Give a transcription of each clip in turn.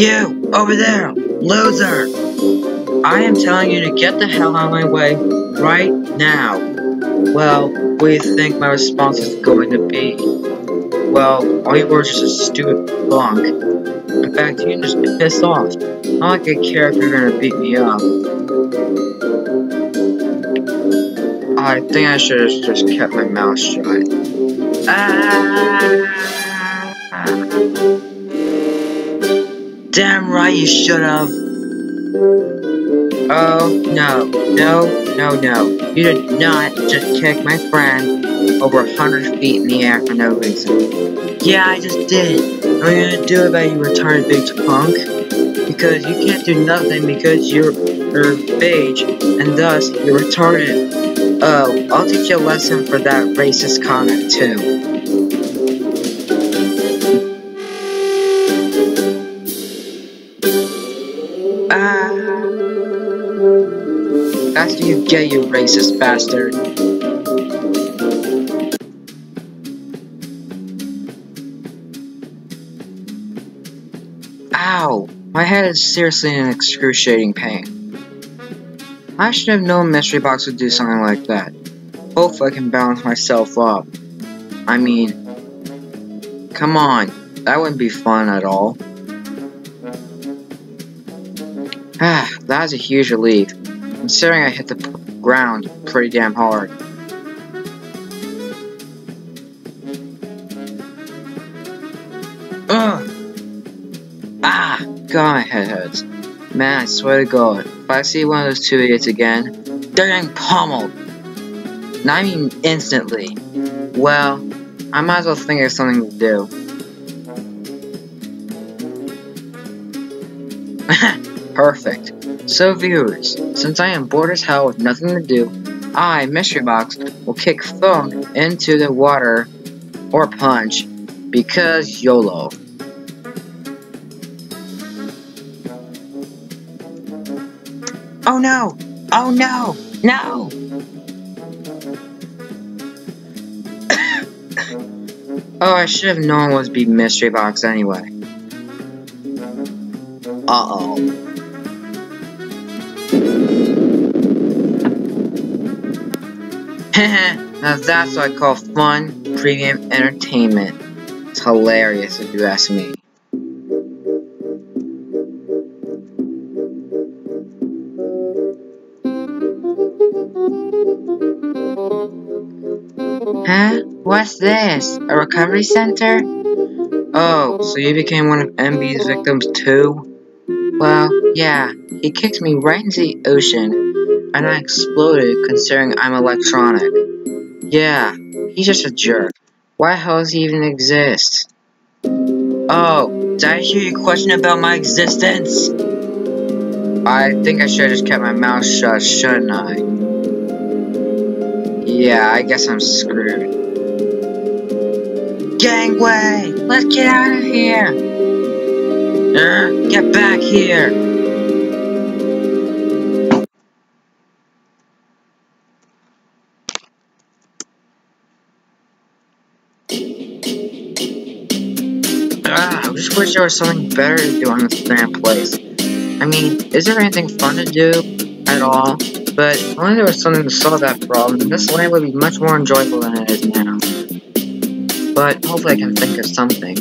You, over there, loser! I am telling you to get the hell out of my way right now. Well, what do you think my response is going to be? Well, all you were just a stupid bunk. In fact, you can just pissed off. I don't care if you're gonna beat me up. I think I should have just kept my mouth shut. Ah! Damn right you should have. Oh, no, no, no, no. You did not just kick my friend over a hundred feet in the air for no reason. Yeah, I just did. What are you gonna do about you retarded big punk? Because you can't do nothing because you're, you're beige, and thus you're retarded. Oh, I'll teach you a lesson for that racist comment too. You get, you racist bastard. Ow! My head is seriously in excruciating pain. I should have known Mystery Box would do something like that. Hopefully I can balance myself up. I mean, come on, that wouldn't be fun at all. Ah, that was a huge relief, considering I hit the ground pretty damn hard. Ugh! Ah! God, my head hurts. Man, I swear to God, if I see one of those two idiots again, they're getting pummeled! And I mean instantly. Well, I might as well think of something to do. Perfect. So viewers, since I am bored as hell with nothing to do, I, Mystery Box, will kick Phone into the water or punch because YOLO. Oh no! Oh no! No! oh, I should have known it was be Mystery Box anyway. Uh-oh. now that's what I call fun, premium entertainment. It's hilarious if you ask me. Huh? What's this? A recovery center? Oh, so you became one of MB's victims too? Well, yeah, he kicked me right into the ocean, and I exploded considering I'm electronic. Yeah, he's just a jerk. Why the hell does he even exist? Oh, did I hear you question about my existence? I think I should have just kept my mouth shut, shouldn't I? Yeah, I guess I'm screwed. Gangway! Let's get out of here! Uh, get back here! I just wish there was something better to do on this damn place. I mean, is there anything fun to do at all? But if only there was something to solve that problem, this land would be much more enjoyable than it is now. But hopefully I can think of something.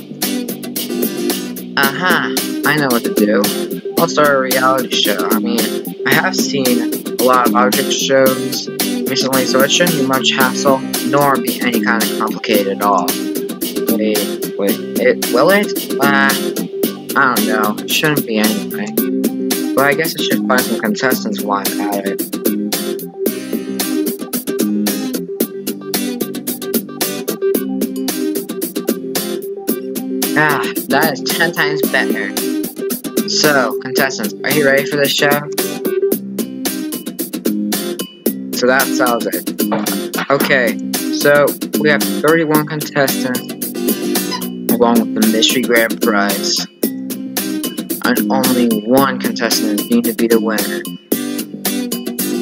Aha, I know what to do. I'll start a reality show. I mean, I have seen a lot of object shows recently, so it shouldn't be much hassle, nor be any kind of complicated at all. It, will it? Uh, I don't know, it shouldn't be anyway. But I guess I should find some contestants while I'm at it. Ah, that is 10 times better. So, contestants, are you ready for this show? So that settles it. Okay, so we have 31 contestants, along with the mystery grand prize. And only one contestant is deemed to be the winner.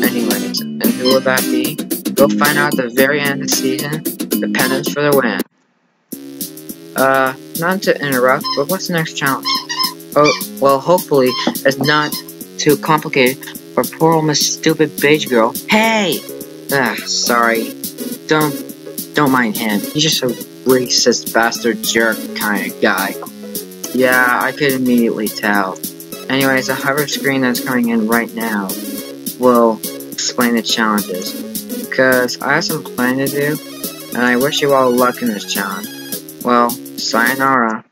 Anyways, and who will that be? We'll find out at the very end of the season, Dependence for the win. Uh, not to interrupt, but what's the next challenge? Oh, well, hopefully it's not too complicated for poor old Miss Stupid Beige Girl. Hey! Ah, sorry. Don't, don't mind him. He's just a racist bastard jerk kind of guy. Yeah, I could immediately tell. Anyways, a hover screen that's coming in right now will explain the challenges. Because I have some planning to do, and I wish you all luck in this challenge. Well, sayonara.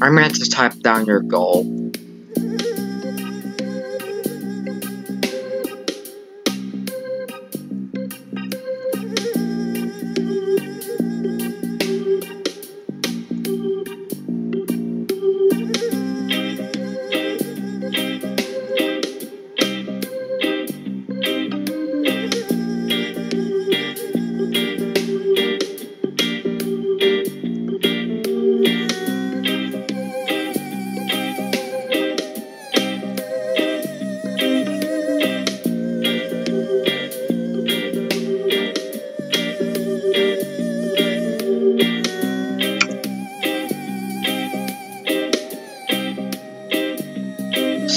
I'm gonna just type down your goal.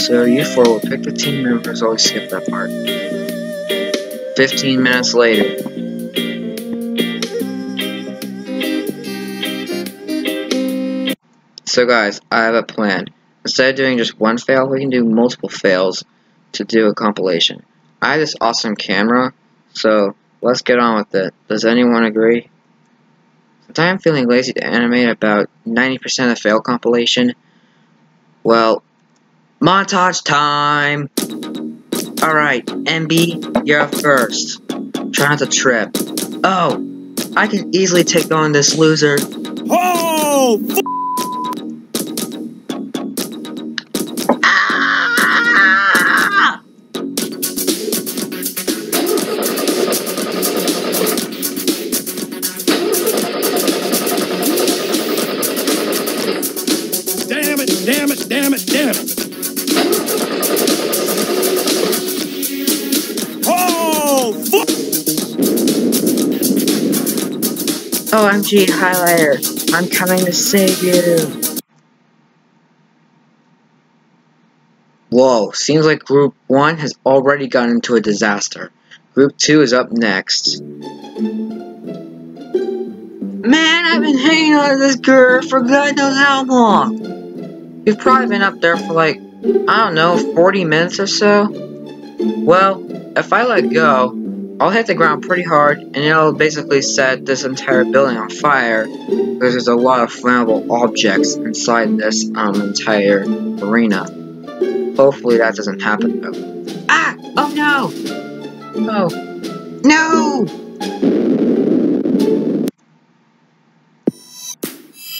So you four will pick the team members, always skip that part. 15 minutes later. So guys, I have a plan. Instead of doing just one fail, we can do multiple fails to do a compilation. I have this awesome camera, so let's get on with it. Does anyone agree? Since I am feeling lazy to animate about 90% of the fail compilation, well, montage time! Alright, MB, you're first. Try not to trip. Oh, I can easily take on this loser. Oh, OMG, Highlighter, I'm coming to save you. Whoa, seems like Group 1 has already gotten into a disaster. Group 2 is up next. Man, I've been hanging on to this girl for God knows how long. You've probably been up there for like, I don't know, 40 minutes or so? Well, if I let go, I'll hit the ground pretty hard, and it'll basically set this entire building on fire, because there's a lot of flammable objects inside this um, entire arena. Hopefully that doesn't happen though. Ah! Oh no! Oh. No!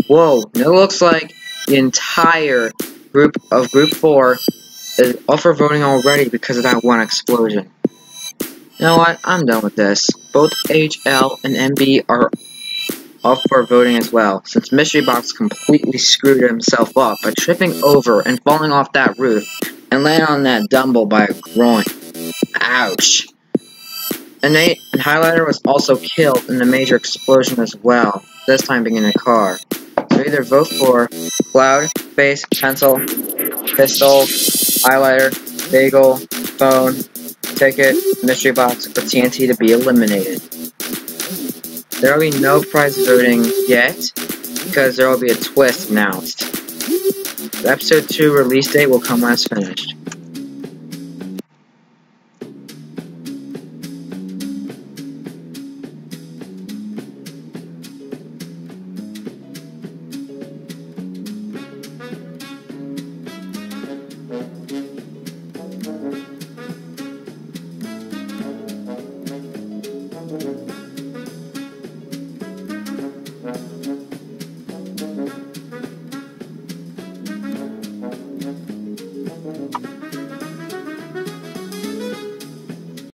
Whoa, it looks like the entire group of Group 4 is up for voting already because of that one explosion. You know what? I'm done with this. Both HL and MB are up for voting as well, since Mystery Box completely screwed himself up by tripping over and falling off that roof and landing on that dumbbell by a groin. Ouch. And, Nate and Highlighter was also killed in a major explosion as well, this time being in a car. So either vote for Cloud, Face, Pencil, Pistol, Highlighter, Bagel, Phone, Ticket, Mystery Box, or TNT to be eliminated. There will be no prize voting yet, because there will be a twist announced. The episode 2 release date will come when it's finished.